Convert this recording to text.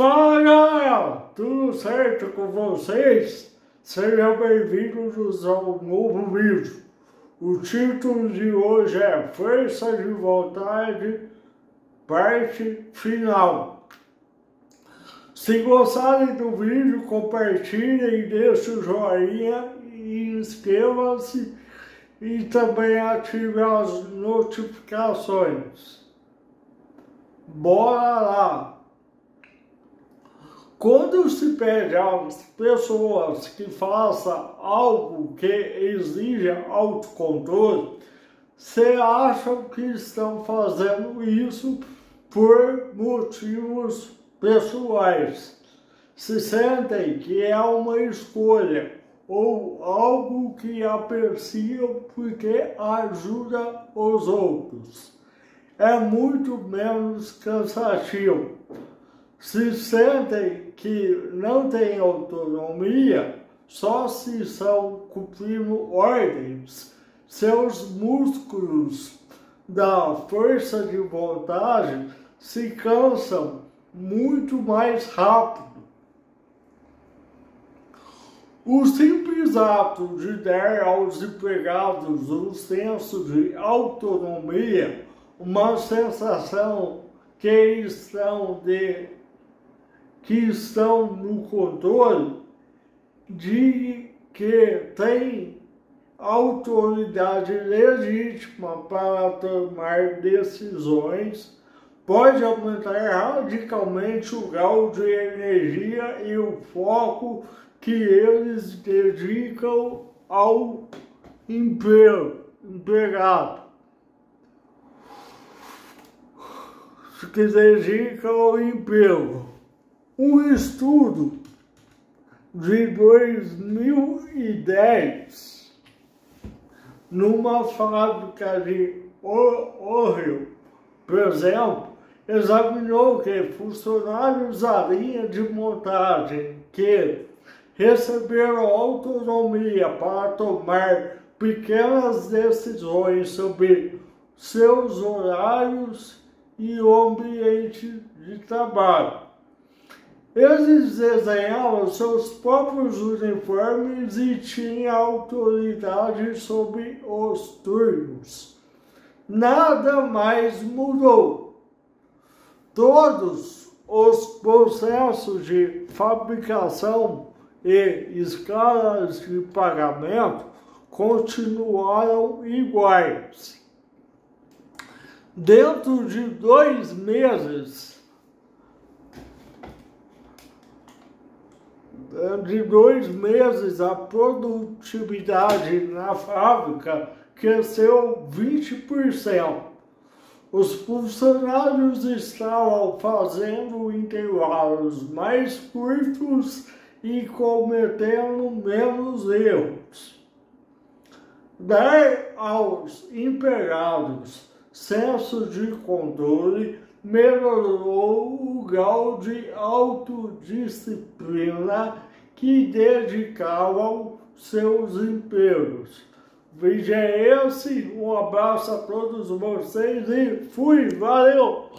Fala tudo certo com vocês? Sejam bem-vindos ao novo vídeo. O título de hoje é Força de Vontade, parte final. Se gostarem do vídeo, compartilhem, deixem o joinha e inscreva-se e também ative as notificações. Bora lá! Quando se pede às pessoas que façam algo que exija autocontrole, você acham que estão fazendo isso por motivos pessoais. Se sentem que é uma escolha ou algo que apreciam porque ajuda os outros. É muito menos cansativo se sentem que não têm autonomia só se estão cumprindo ordens, seus músculos da força de vontade se cansam muito mais rápido. O simples ato de dar aos empregados um senso de autonomia, uma sensação que estão de que estão no controle de que tem autoridade legítima para tomar decisões, pode aumentar radicalmente o grau de energia e o foco que eles dedicam ao emprego, empregado. Que dedicam ao emprego um estudo de 2010 numa fábrica de Oreo, por exemplo, examinou que funcionários da linha de montagem que receberam autonomia para tomar pequenas decisões sobre seus horários e ambiente de trabalho eles desenhavam seus próprios uniformes e tinham autoridade sobre os turnos. Nada mais mudou. Todos os processos de fabricação e escalas de pagamento continuaram iguais. Dentro de dois meses, de dois meses, a produtividade na fábrica cresceu 20%. Os funcionários estavam fazendo intervalos mais curtos e cometendo menos erros. Dar aos empregados senso de controle melhorou grau de autodisciplina que dedicavam seus empregos. Esse, um abraço a todos vocês e fui, valeu!